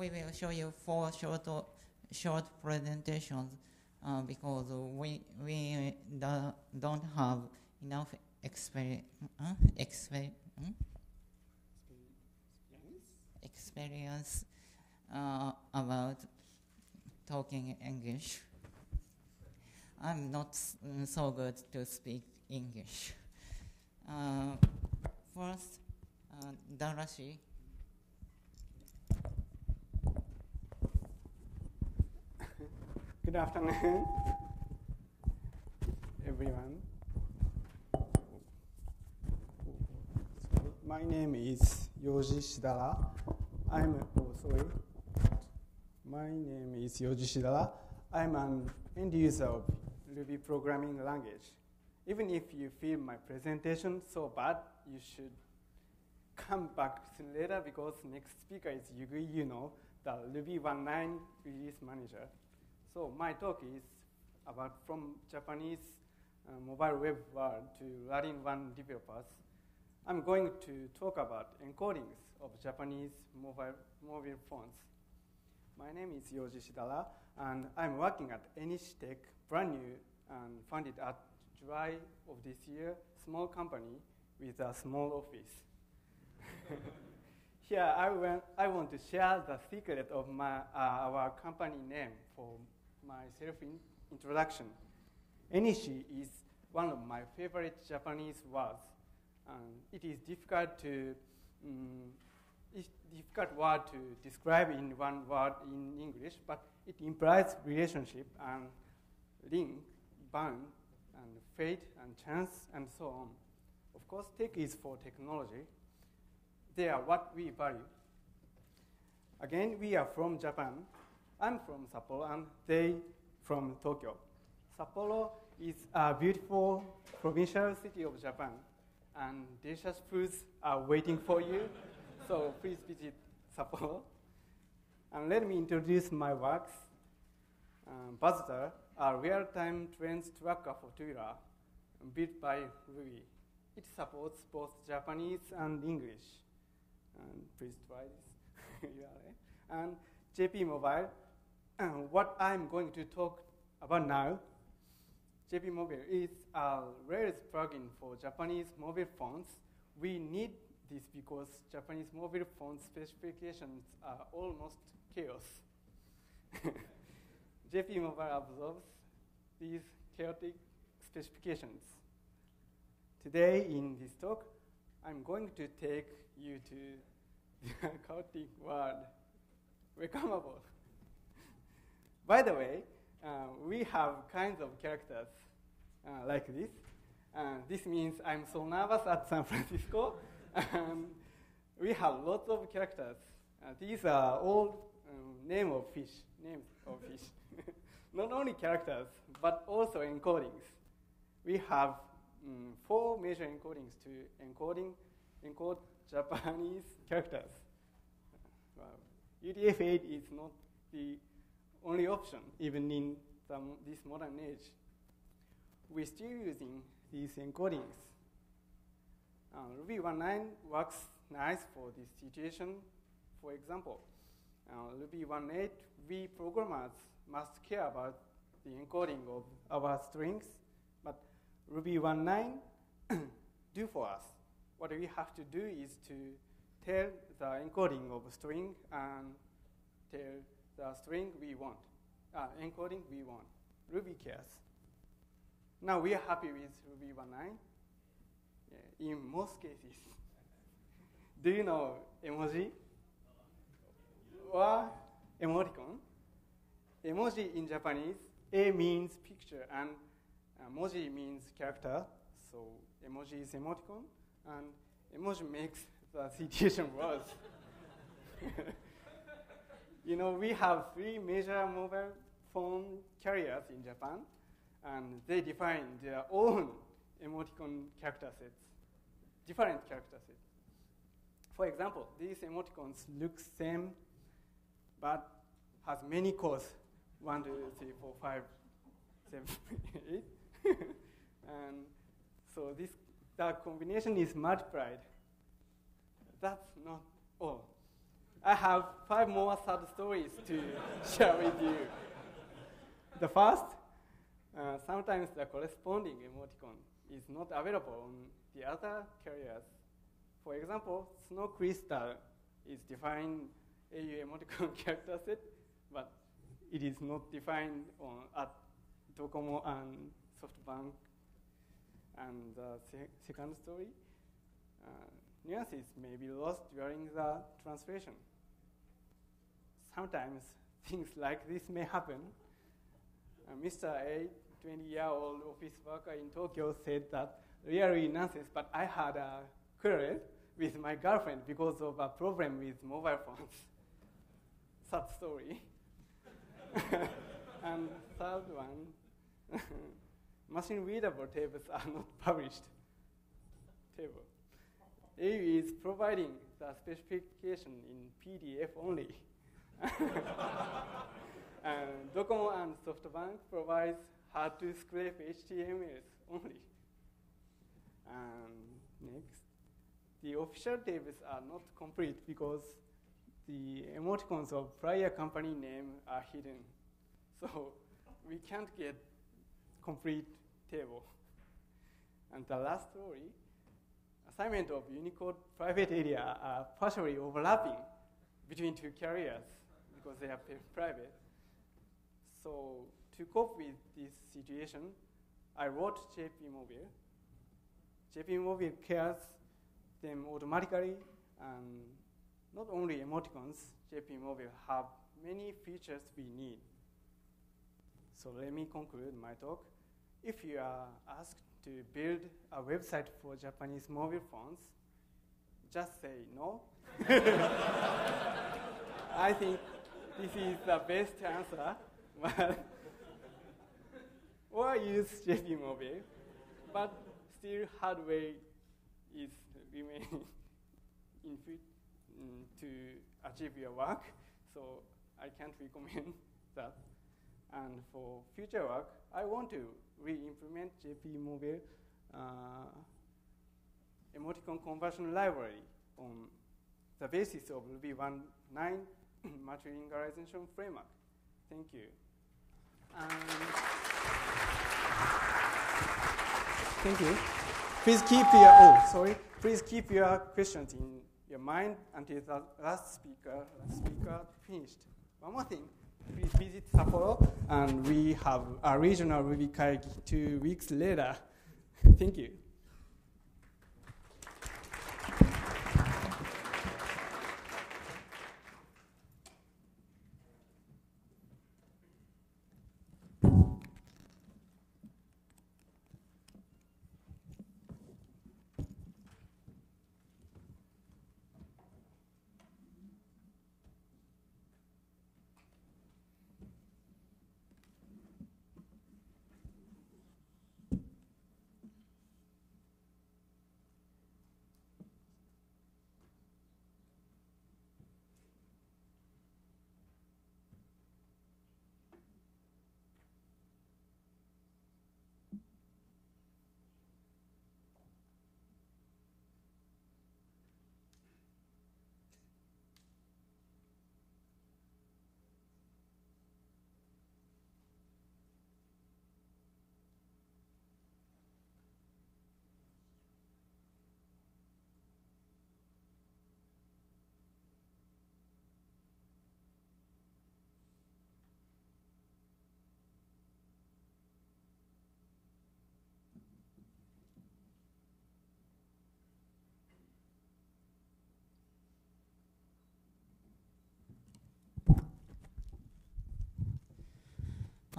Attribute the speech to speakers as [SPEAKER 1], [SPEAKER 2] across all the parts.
[SPEAKER 1] we will show you four short short presentations uh, because we we do, don't have enough experience uh, exper- hmm? experience uh, about talking English. I'm not so good to speak English. Uh, first, uh, Darashi.
[SPEAKER 2] Good afternoon, everyone. My name is Yoji Shidara. I'm oh sorry. My name is Yoji Shidara. I'm an end user of Ruby programming language. Even if you feel my presentation so bad, you should come back later because next speaker is Yugui Yuno, the Ruby 1.9 release manager. So my talk is about from Japanese uh, mobile web world to Latin one developers. I'm going to talk about encodings of Japanese mobile mobile phones. My name is Yoji Shidara, and I'm working at Enishi Tech, brand new and founded at July of this year, small company with a small office. Here, I want, I want to share the secret of my, uh, our company name for my self introduction. Enishi is one of my favorite Japanese words. And it is difficult to um, it's difficult word to describe in one word in English, but it implies relationship and link, bond, and fate and chance and so on. Of course, tech is for technology. They are what we value. Again, we are from Japan. I'm from Sapporo, and they from Tokyo. Sapporo is a beautiful provincial city of Japan, and delicious foods are waiting for you. so please visit Sapporo. And let me introduce my works. Um, Buzztter, a real-time trends tracker for Twitter, built by Ruby. It supports both Japanese and English. And please try this. And JP Mobile, what I'm going to talk about now, JP Mobile is a Rails plugin for Japanese mobile phones. We need this because Japanese mobile phone specifications are almost chaos. JP Mobile absorbs these chaotic specifications. Today in this talk, I'm going to take you to the chaotic world. Welcomeable. By the way, uh, we have kinds of characters uh, like this. Uh, this means I'm so nervous at San Francisco. and we have lots of characters. These are all um, name of fish, names of fish. Not only characters, but also encodings. We have um, four major encodings to encoding, encode Japanese characters. Wow. UTF-8 is not the only option, even in this modern age. We're still using these encodings. Uh, Ruby 1.9 works nice for this situation. For example, uh, Ruby 1.8, we programmers must care about the encoding of our strings, but Ruby 1.9 do for us. What we have to do is to tell the encoding of a string and tell the string we want, uh, encoding we want. Ruby cares. Now we are happy with Ruby 1.9 yeah, in most cases. Do you know emoji? Or emoticon? Emoji in Japanese, A means picture and emoji means character. So emoji is emoticon and emoji makes the situation worse. you know, we have three major mobile phone carriers in Japan, and they define their own emoticon character sets, different character sets. For example, these emoticons look same, but has many codes, one, two, three, four, five, seven, eight. and so this the combination is multiplied. That's not all. I have five more sad stories to share with you. The first, uh, sometimes the corresponding emoticon is not available on the other carriers. For example, Snow Crystal is defined AU emoticon character set, but it is not defined on, at Docomo and SoftBank. And the se second story, uh, nuances may be lost during the translation. Sometimes things like this may happen. Uh, Mr. A, 20-year-old office worker in Tokyo, said that really nonsense, but I had a quarrel with my girlfriend because of a problem with mobile phones. Sad story. and third one, machine readable tables are not published. Table. AU is providing the specification in PDF only. And Docomo and SoftBank provides how to scrape HTMLs only. And next, the official tables are not complete because the emoticons of prior company name are hidden. So we can't get complete table. And the last story, assignment of Unicode private area are partially overlapping between two carriers because they are private. So to cope with this situation, I wrote JP Mobile. JP Mobile cares them automatically and not only emoticons, JP Mobile have many features we need. So let me conclude my talk. If you are asked to build a website for Japanese mobile phones, just say no. I think this is the best answer. or use JP Mobile, but still hardware is remaining in mm, to achieve your work. So I can't recommend that. And for future work, I want to re-implement JP Mobile uh, emoticon conversion library on the basis of Ruby 1.9 multilingualization framework. Thank you. Um, thank you. Please keep your, oh, sorry. Please keep your questions in your mind until the last speaker, last speaker finished. One more thing please visit Sapporo, and we have a regional Ruby Kaigi two weeks later. Thank you.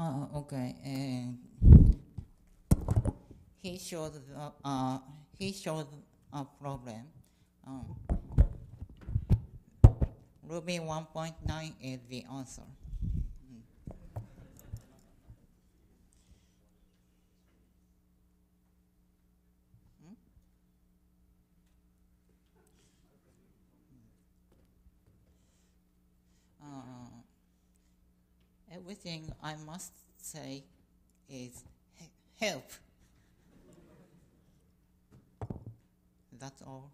[SPEAKER 1] Uh, okay. And he showed uh, he showed a problem. Um, Ruby 1.9 is the answer. everything I must say is help. That's all.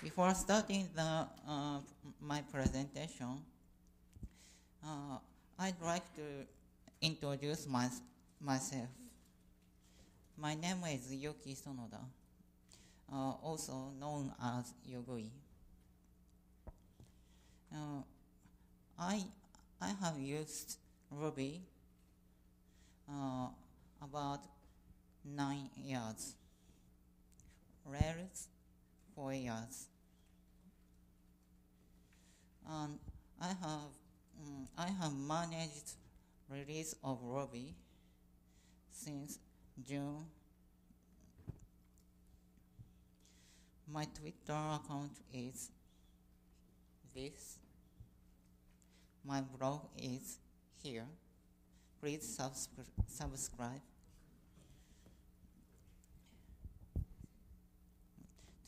[SPEAKER 1] before starting the, uh, my presentation, uh, I'd like to introduce my, myself. My name is Yuki Sonoda, uh, also known as Yugui. Uh, I, I have used Ruby uh, about nine years, Rails four years. And I have, um, I have managed release of Ruby since June. My Twitter account is this. My blog is here. Please subscri- subscribe.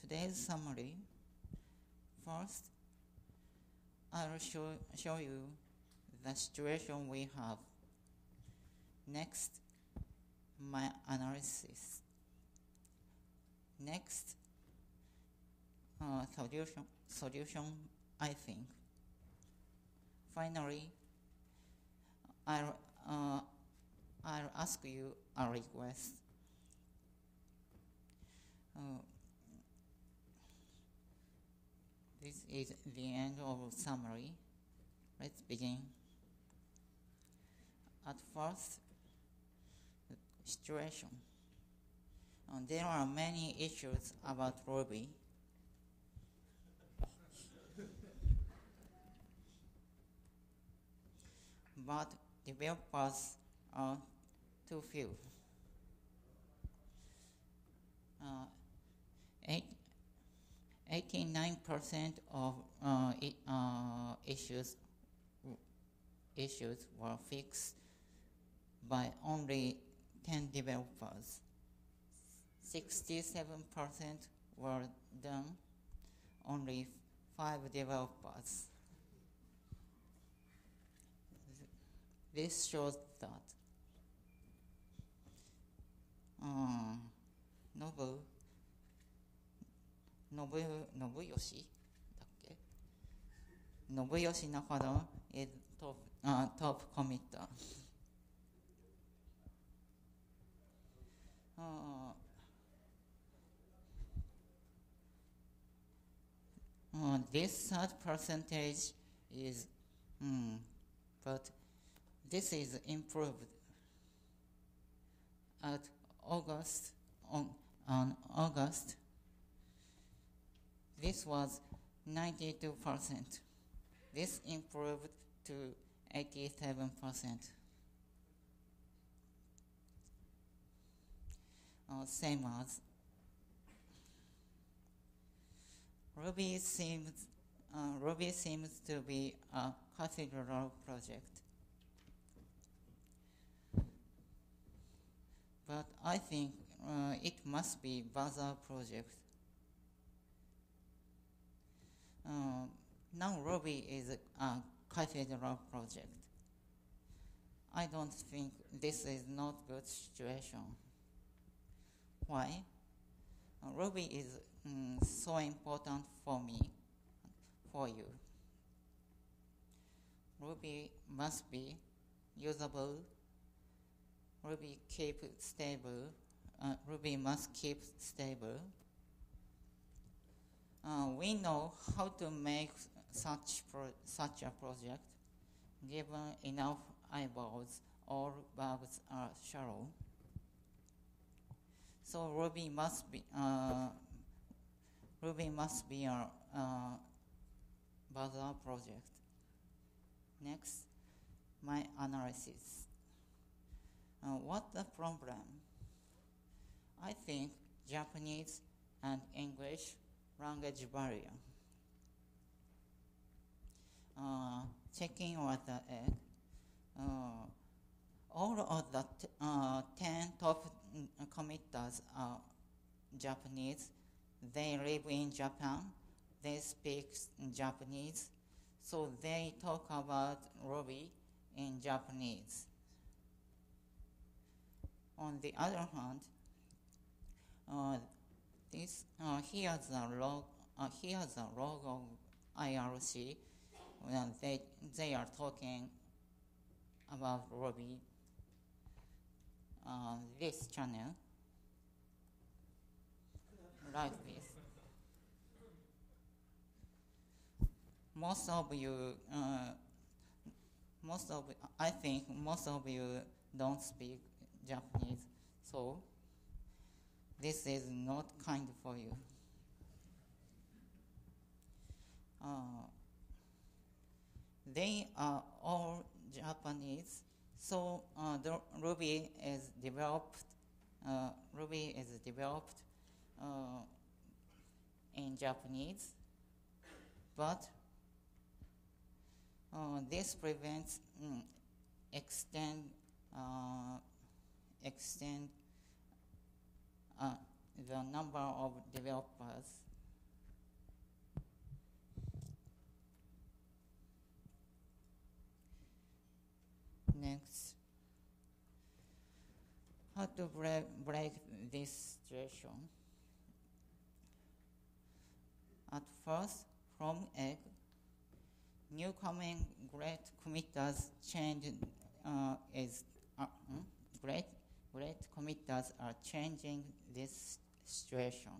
[SPEAKER 1] Today's summary. First, I will show, show you the situation we have. Next, my analysis. Next, uh, solution, solution, I think. Finally, I'll, uh, I'll ask you a request. Uh, this is the end of summary. Let's begin. At first, the situation. Uh, there are many issues about Ruby. But developers are too few. Uh, eight, 89% of uh, uh, issues issues were fixed by only 10 developers. 67% were done only 5 developers. This shows that. Uh, Nobu. Nobu Nobuyoshi? Nobuyoshi Nakada is top uh, top committer. Uh, uh, this third percentage is, mm, but this is improved at August on, on August this was 92%. This improved to 87%. Uh, same as Ruby seems uh, Ruby seems to be a cathedral project. But I think uh, it must be Bazaar project. Uh, now Ruby is a, a cathedral project. I don't think this is not good situation. Why? Uh, Ruby is mm, so important for me, for you. Ruby must be usable. Ruby keep stable. Uh, Ruby must keep stable. Uh, we know how to make such such a project. Given enough eyeballs, all bugs are shallow. So Ruby must be uh, Ruby must be a uh, Bazaar project. Next, my analysis. Uh, what the problem? I think Japanese and English language barrier. Uh, checking the egg. Uh, all of the t- uh, 10 top mm, committers are Japanese. They live in Japan. They speak Japanese. So they talk about Ruby in Japanese. On the other hand, uh, this uh, here's a log uh, here's a logo of IRC. When they, they are talking about Ruby. Uh, this channel, like this. Most of you, uh, most of, I think most of you don't speak Japanese, so this is not kind for you. Uh, they are all Japanese, so uh, the Ruby is developed. Uh, Ruby is developed uh, in Japanese, but uh, this prevents mm, extend uh, extend uh, the number of developers. Next, how to break, break this situation? At first, from egg, new coming great committers change uh, is uh, hmm? great great committers are changing this situation.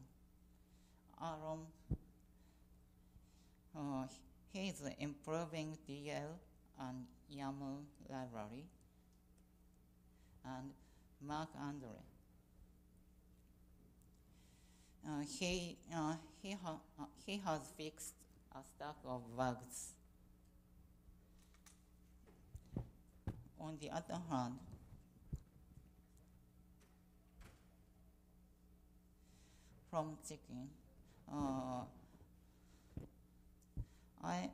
[SPEAKER 1] Aaron, uh, he is improving DL and YAML library, and Mark Andre. Uh, he, uh, he, ha- uh, he has fixed a stack of bugs. On the other hand, from chicken, uh, I,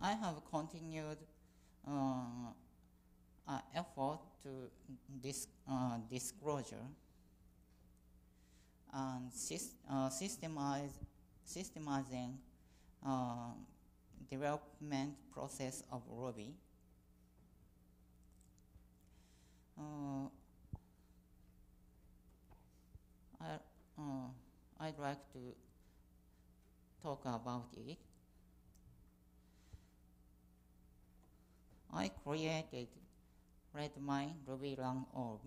[SPEAKER 1] I, have continued uh, uh, effort to dis, uh, disclosure and syst, uh, systemize, systemizing uh, development process of Ruby. Uh, I, uh, I'd like to talk about it. I created Redmine RubyLang org.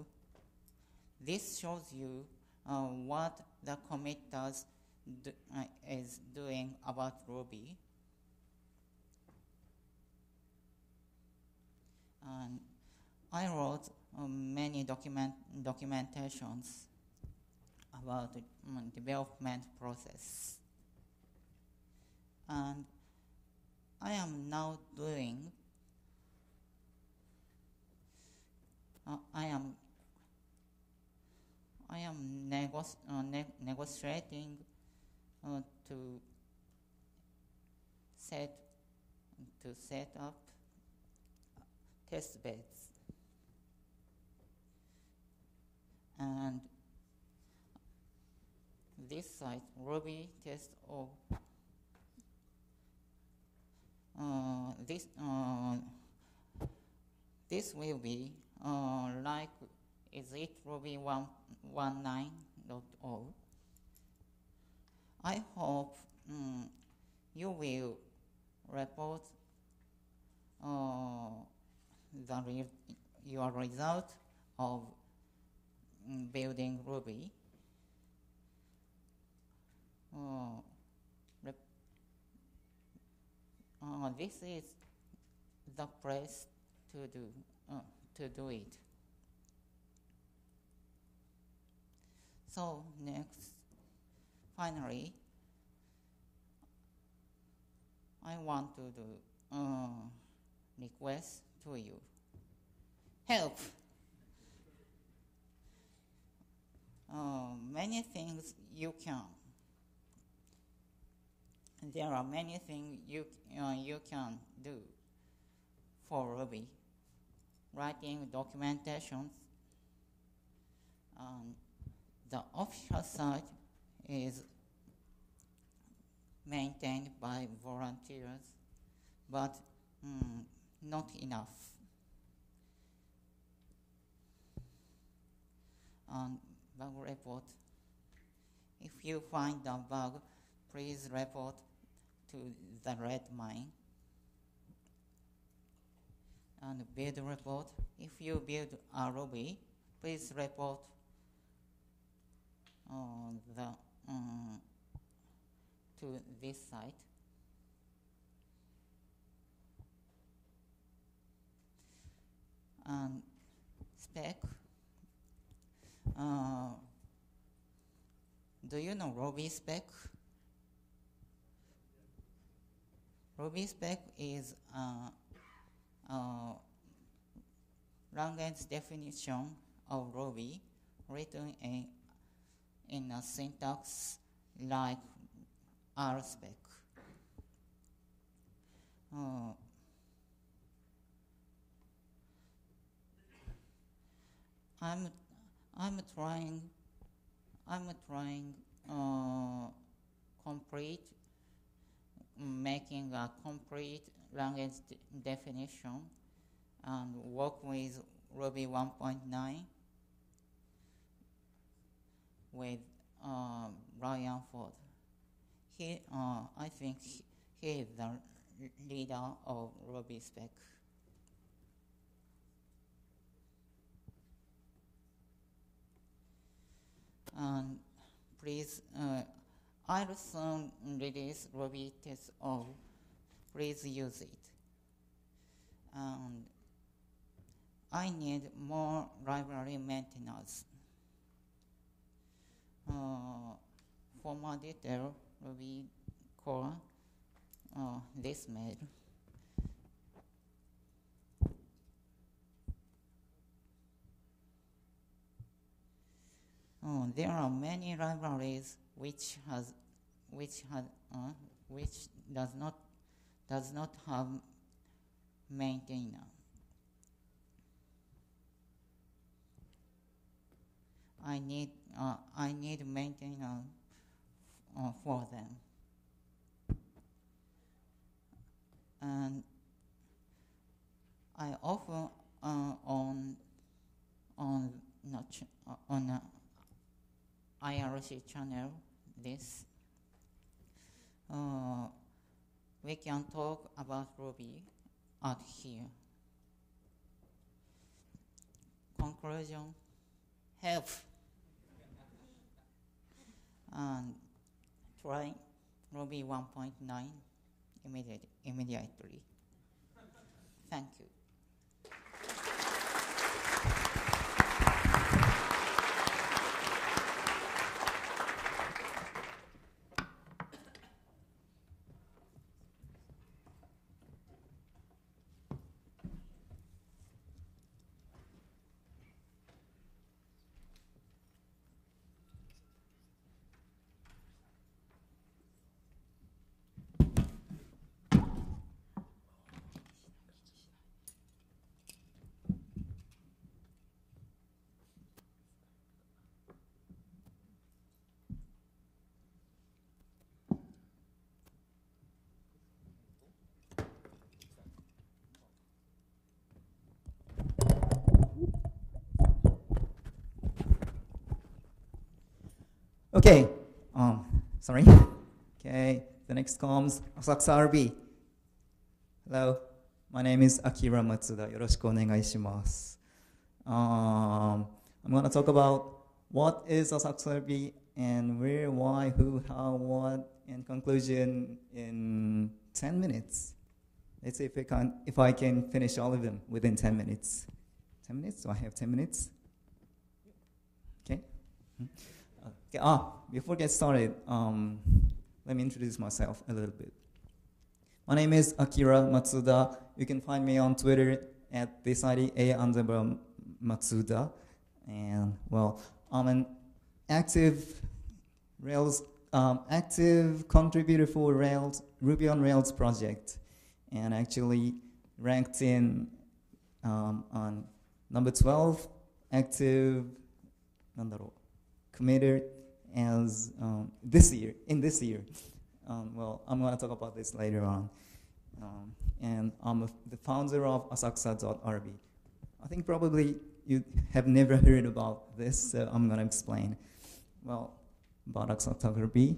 [SPEAKER 1] This shows you uh, what the commit does do, uh, is doing about Ruby. And I wrote um, many document documentations about the um, development process. And I am now doing uh, I am I am negos- uh, ne- negotiating uh, to set to set up test beds and this site Ruby test of uh, this uh, this will be uh, like is it Ruby 119.0 I hope um, you will report uh, the re your result of um, building Ruby. Uh, uh, this is the place to do uh, to do it. So next, finally, I want to do uh, request to you. Help. Uh, many things you can. There are many things you you can do for Ruby. Writing documentations. Um, the official site is maintained by volunteers, but mm, not enough. And bug report. If you find a bug, please report to the red mine. And build report. If you build a Ruby, please report the um, to this site. And spec. Uh, do you know Ruby spec? Ruby spec is a, a language definition of Ruby written in, in a syntax like RSpec. Uh, I'm I'm trying I'm trying uh, complete making a complete language de definition and work with Ruby 1.9 with uh, Ford. He, uh, I think he, he is the leader of Ruby spec. And please, uh, I'll soon release Ruby test of. Please use it. And I need more library maintenance. Uh, for more detail, Ruby core uh, this mail. Oh, there are many libraries which has which has uh, which does not does not have maintainer. I need uh, I need maintainer uh, for them. And I often uh, on on not uh, on uh, IRC channel this. Uh, we can talk about Ruby out here. Conclusion, help. and try Ruby 1.9 immediate, immediately. Thank you.
[SPEAKER 3] Okay, um, sorry. Okay, the next comes Asakusa RB. Hello, my name is Akira Matsuda. よろしくお願いします。Um, I'm going to talk about what is Asakusa RB and where, why, who, how, what, and conclusion in 10 minutes. Let's see if I can, if I can finish all of them within 10 minutes. 10 minutes? Do I have 10 minutes? Okay. Hmm. Okay, ah, before get started, um, let me introduce myself a little bit. My name is Akira Matsuda. You can find me on Twitter at this ID, A underbar Matsuda. And well, I'm an active Rails, um, active contributor for Rails, Ruby on Rails project. And actually ranked in um, on number 12, active, なんだろう committed as um, this year, in this year. Um, well, I'm going to talk about this later on. Um, and I'm a, the founder of asakusa.rb. I think probably you have never heard about this, so I'm going to explain. Well, about asakusa.rb.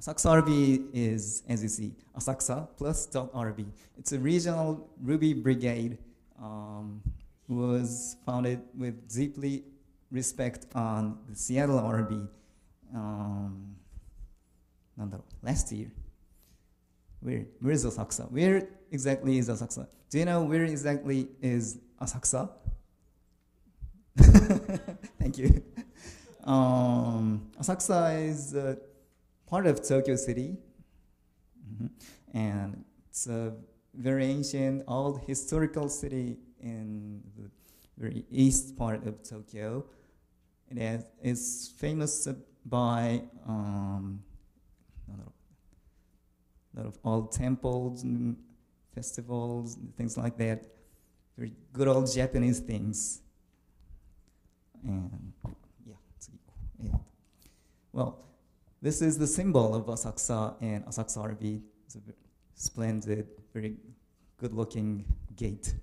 [SPEAKER 3] Asakusa RB is, as you see, Asakusa plus .rb. It's a regional Ruby brigade um, was founded with deeply respect on the Seattle RB um, last year. Where, where is Asakusa? Where exactly is Asakusa? Do you know where exactly is Asakusa? Thank you. Um, Asakusa is uh, part of Tokyo City, mm-hmm. and it's a very ancient, old historical city in the very east part of Tokyo. It is famous by um, a lot of old temples and festivals, and things like that. Very good old Japanese things. And yeah, yeah. Well, this is the symbol of Asakusa and Asakusa RB. It's a splendid, very good-looking gate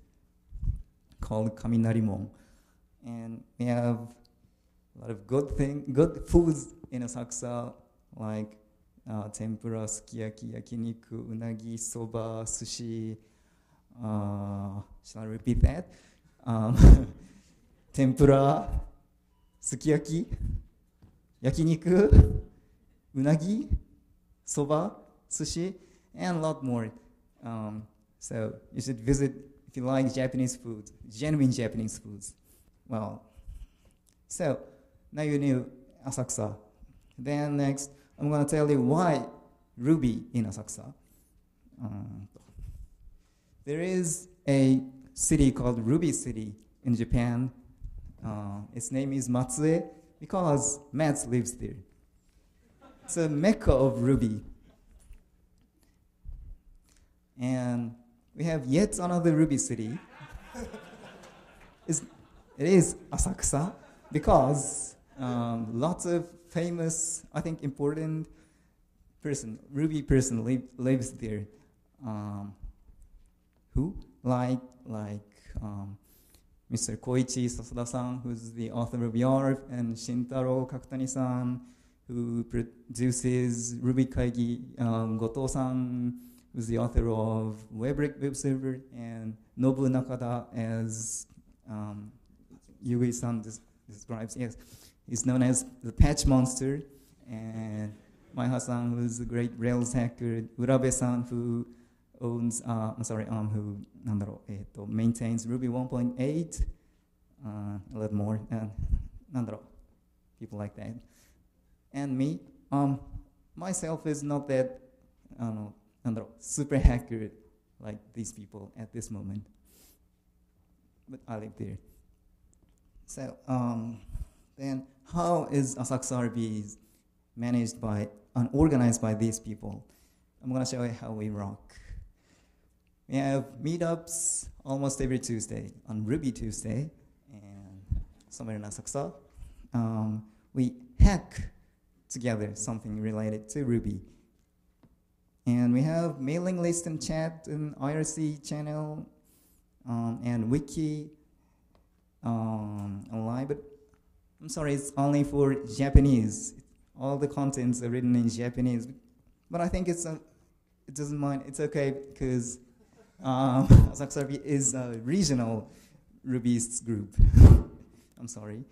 [SPEAKER 3] called Kaminarimon. And we have a lot of good thing, good foods in Asakusa, like uh, tempura, sukiyaki, yakiniku, unagi, soba, sushi. Uh, shall I repeat that? Um, tempura, sukiyaki, yakiniku, unagi, soba, sushi, and a lot more. Um, so you should visit if you like Japanese food, genuine Japanese foods. Well, so now you knew Asakusa. Then next, I'm going to tell you why Ruby in Asakusa. Um, there is a city called Ruby City in Japan. Uh, its name is Matsue because Mats lives there. It's a mecca of Ruby. And we have yet another Ruby city. it is Asakusa because um, lots of famous, I think, important person, Ruby person li- lives there. Um, who? Like, like um, Mr. Koichi Sasada-san, who's the author of YARV, and Shintaro Kakutani-san, who produces Ruby Kaigi, um, Goto-san, who's the author of WEBrick web server, and Nobu Nakada, as um, Yui-san describes, yes He's known as the patch monster. And Maiha-san, who's a great Rails hacker. Urabe-san, who owns, uh, I'm sorry, um, who なんだろう、えー、と maintains Ruby 1.8, uh, a lot more, and なんだろう people like that. And me, um, myself is not that, あの、なんだろう super hacker like these people at this moment. But I live there. So, um, then how is Asakusa RB managed by and organized by these people? I'm going to show you how we rock. We have meetups almost every Tuesday on Ruby Tuesday and somewhere in Asakusa. Um, we hack together something related to Ruby. And we have mailing list and chat and IRC channel um, and wiki um, online, but I'm sorry, it's only for Japanese. All the contents are written in Japanese, but I think it's a, it doesn't mind. It's okay because um, is a regional Rubyists group. I'm sorry,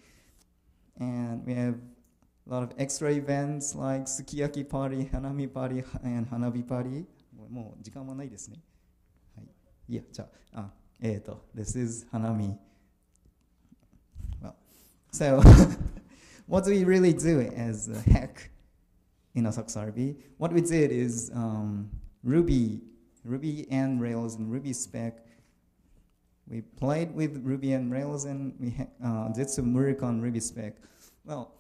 [SPEAKER 3] and we have a lot of extra events like Sukiyaki party, Hanami party, and Hanabi party. もう時間はないですね。はい。いや、じゃあ、あえっ、ー、と、This is Hanami. So, what do we really do as a hack in Asakusa RB? What we did is um, Ruby, Ruby and Rails and Ruby spec. We played with Ruby and Rails and we uh, did some work on Ruby spec. Well,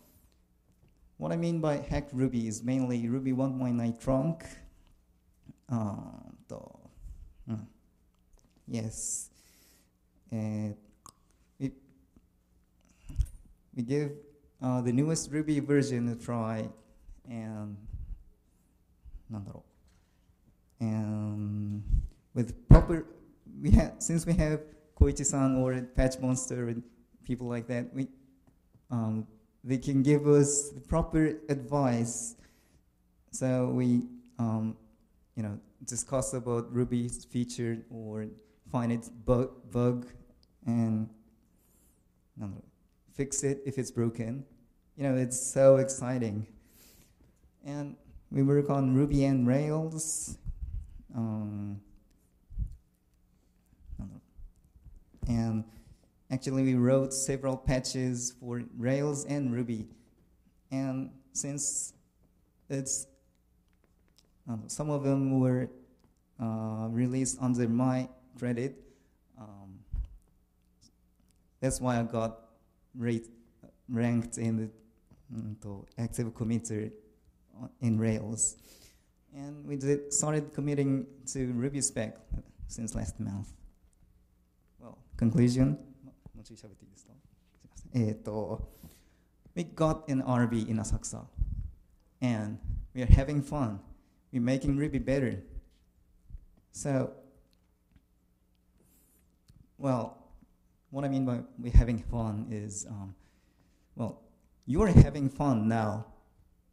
[SPEAKER 3] what I mean by hack Ruby is mainly Ruby 1.9 trunk. Uh, mm, yes. Uh, we give uh, the newest Ruby version a try, and and with proper we have since we have Koichi-san or Patch Monster and people like that, we um, they can give us the proper advice. So we, um, you know, discuss about Ruby's feature or find its bug, bug and I don't know, fix it if it's broken. You know, it's so exciting. And we work on Ruby and Rails. Um, and actually, we wrote several patches for Rails and Ruby. And since it's um, some of them were uh, released under my credit, um, that's why I got rate, ranked in the mm, to active committer on- in Rails. And we did, started committing to Ruby spec since last month. Well, conclusion. もうちょい喋っていいですかすいませんえーと We got an RB in Asakusa. And we are having fun. We're making Ruby better. So, well, what I mean by we having fun is, um, well, you are having fun now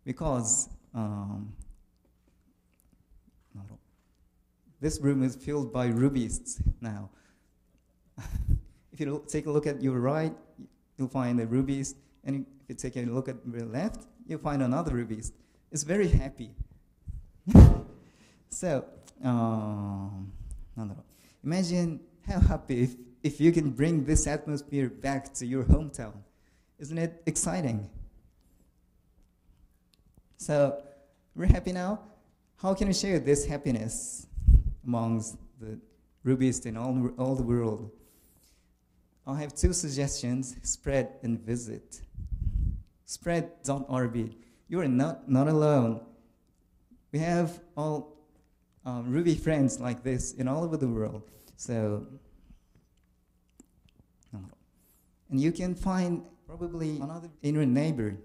[SPEAKER 3] because um, this room is filled by rubies now. if you take a look at your right, you'll find a rubies, and if you take a look at your left, you'll find another rubies. It's very happy. so, um, imagine how happy if if you can bring this atmosphere back to your hometown. Isn't it exciting? So, we're happy now. How can we share this happiness amongst the Rubyists in all, all the world? I have two suggestions spread and visit. Spread.rb. You are not, not alone. We have all um, Ruby friends like this in all over the world. So, and you can find probably another in your neighbor.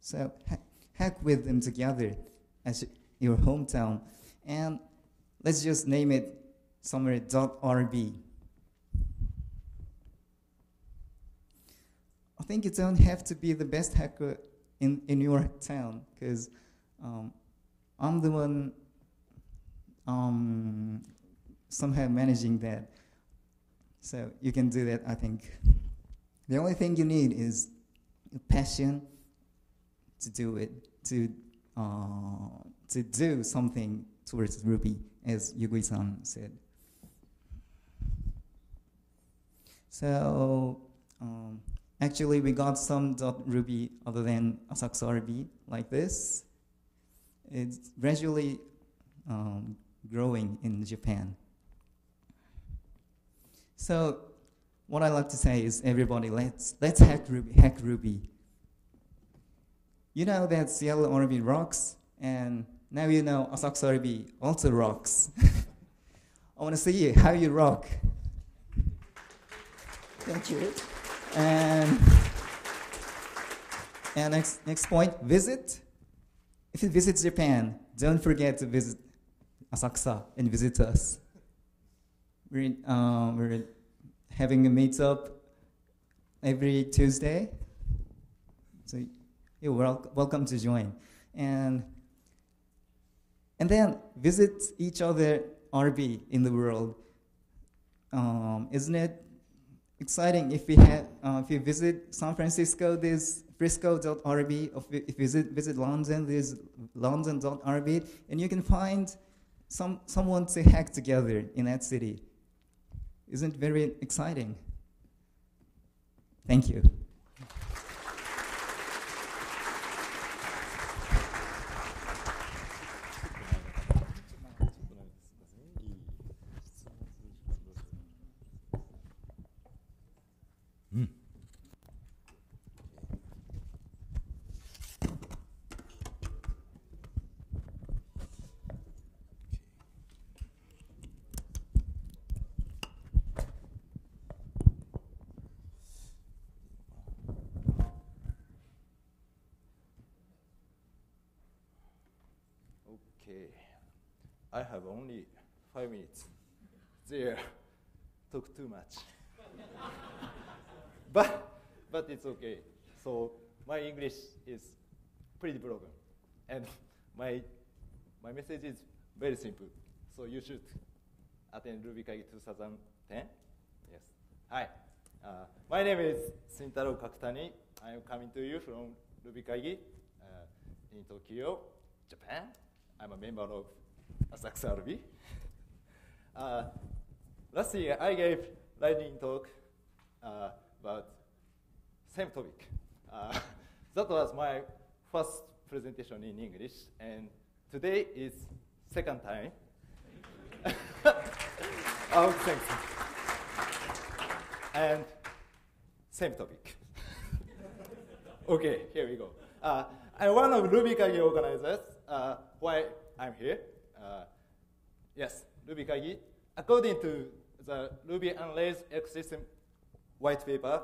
[SPEAKER 3] So ha- hack with them together as your hometown, and let's just name it somewhere .rb. I think you don't have to be the best hacker in, in your town because um, I'm the one um, somehow managing that. So you can do that, I think. The only thing you need is a passion to do it, to, uh, to do something towards Ruby, as Yugui-san said. So, um, actually, we got some .ruby other than Asakusa RB like this. It's gradually um, growing in Japan. So, what I like to say is, everybody, let's let's hack Ruby. Hack Ruby. You know that Seattle RB rocks, and now you know Asakusa RB also rocks. I want to see you how you rock. Thank you. And and next next point, visit. If you visit Japan, don't forget to visit Asakusa and visit us. We're, uh, we're having a meetup every Tuesday. So you're wel- welcome to join. And, and then visit each other RB in the world. Um, isn't it exciting if we have, uh, if you visit San Francisco, there's frisco.rb. If you visit, visit London, there's london.rb. And you can find some, someone to hack together in that city. Isn't very exciting? Thank you.
[SPEAKER 4] うん。Okay. I have only five minutes. There. Talk too much. but but it's okay. So my English is pretty broken. And my, my message is very simple. So you should attend Ruby Kaigi 2010. Yes. Hi. Uh, my name is Shintaro Kakutani. I am coming to you from Ruby Kaigi uh, in Tokyo, Japan. I'm a member of Asakusa. Uh, last year, I gave lightning talk uh, about same topic. Uh, that was my first presentation in English, and today is second time. oh, thanks. And same topic. okay, here we go. Uh, I'm one of Ruby organizers. Uh, why I'm here? Uh, yes, Ruby Kaigi. According to the Ruby on Rails ecosystem white paper,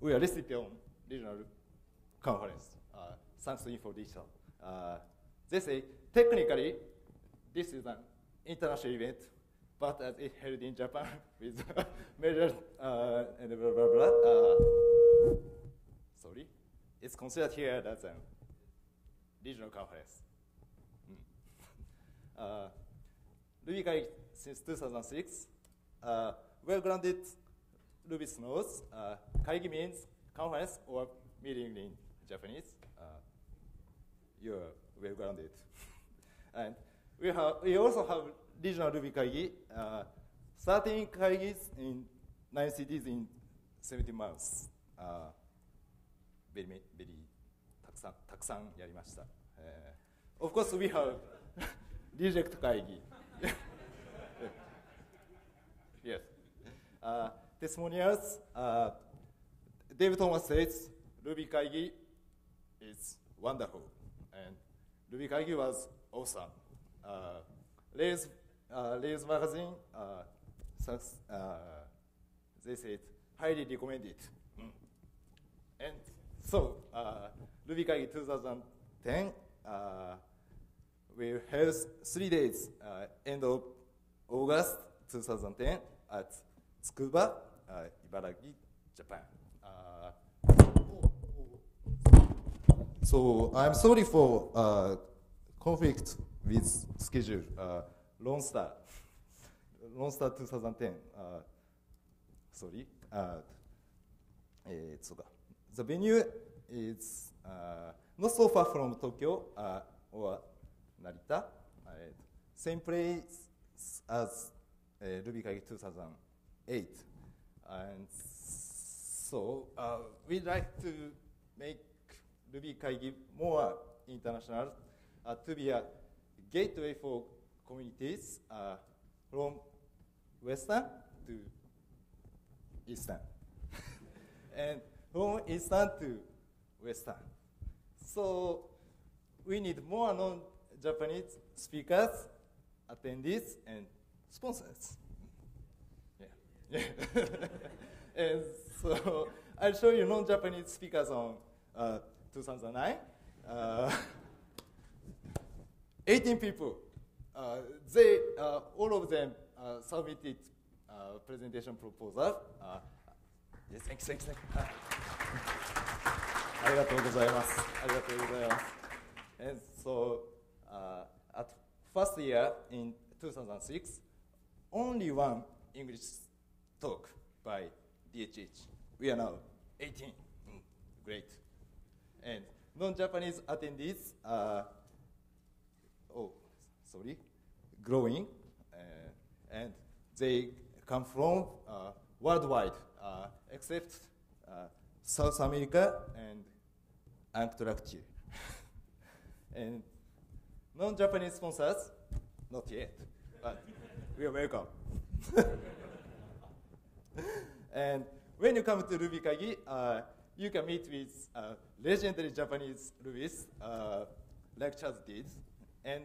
[SPEAKER 4] we are on regional conference, uh, thanks to InfoDigital. Uh, they say technically this is an international event, but as it held in Japan with major uh, and blah blah blah. Uh, sorry, it's considered here as a regional conference. Uh, Ruby Kaigi since 2006. Uh, well-grounded Ruby knows. Uh, Kaigi means conference or meeting in Japanese. Uh, you're well-grounded. and we, have, we also have regional Ruby Kaigi, uh, 13 Kaigis in 9 cities in 70 months. Uh, very, very uh, of course, we have reject yes. Uh, testimonials. Uh, David Thomas says Ruby Kaigi is wonderful, and Ruby Kaigi was awesome. Uh, Rails, uh, magazine, uh, uh, they said highly recommended. Mm. And so, uh, Ruby Kaigi 2010 uh, we have three days uh, end of August 2010 at Tsukuba, uh, Ibaraki, Japan. Uh, so I'm sorry for uh, conflict with schedule. Uh, Lone Star, Lone Star 2010. Uh, sorry. Uh, eh, the venue is not so far from Tokyo or Narita. Uh, same place as uh, Ruby Kaigi 2008. And so uh, we'd like to make Ruby Kaigi more international uh, to be a gateway for communities uh, from Western to Eastern. and from Eastern to Western. So we need more Japanese speakers, attendees, and sponsors. Yeah. yeah. and so I'll show you non-Japanese speakers on uh, 2009. Uh, 18 people. Uh, they, uh, all of them uh, submitted uh, presentation proposals. yes, thanks, thanks, thanks. ありがとうございます。ありがとうございます。And ah. so at first year in 2006, only one English talk by DHH. We are now 18. Mm, great. And non-Japanese attendees are, oh, sorry, growing, uh, and they come from uh, worldwide, uh, except uh, South America and Antarctica. and non-Japanese sponsors, not yet, but we are welcome. and when you come to Ruby Kaigi, uh, you can meet with uh, legendary Japanese Rubies, uh, like Chaz did. And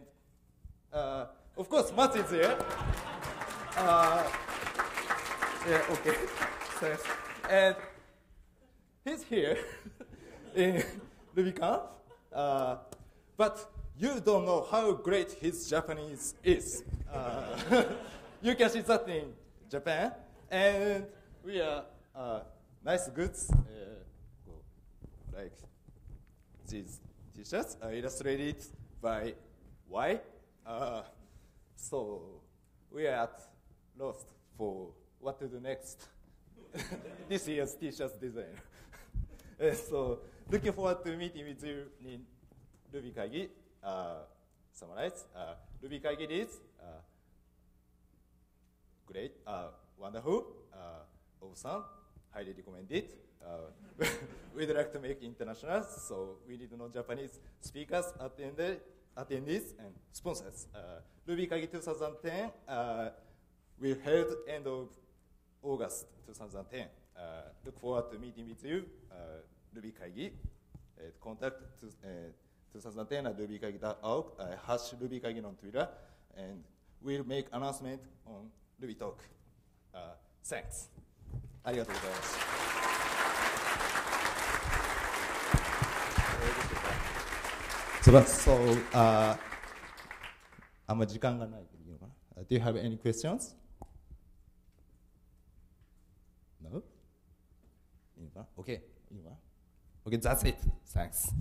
[SPEAKER 4] uh, of course, Matt is. Uh, yeah, okay. Thanks. And he's here in RubyConf. Uh, but you don't know how great his Japanese is. Uh, you can see that in Japan. And we are uh, nice goods, uh, like these t-shirts uh, illustrated by Y. Uh, so we are at lost for what to do next. this year's t-shirts design. Uh, so looking forward to meeting with you in Ruby Kaigi. Uh, summarize. Uh, Ruby Kaigi is uh, great, uh, wonderful, uh, awesome, highly recommended. Uh, we'd like to make international, so we need non-Japanese speakers, attendees, and sponsors. Uh, Ruby Kaigi 2010 uh, will held end of August 2010. Uh, look forward to meeting with you, uh, Ruby Kaigi. Uh, contact to, uh, 2010 at rubykaigi.org, uh, hash Ruby Kaigi on Twitter, and we'll make announcement on Ruby Talk. Uh, thanks. ありがとうございます。So, but, so uh, あんま時間がないでいいのかな Do you have any questions? No? いいのかな ?OK? いいのかな ?OK, that's it. Thanks.